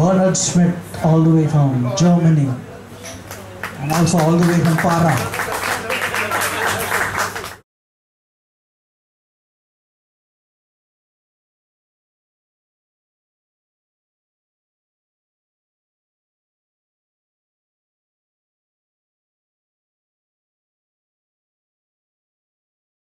Bernard Schmidt all the way from Germany and also all the way from Para.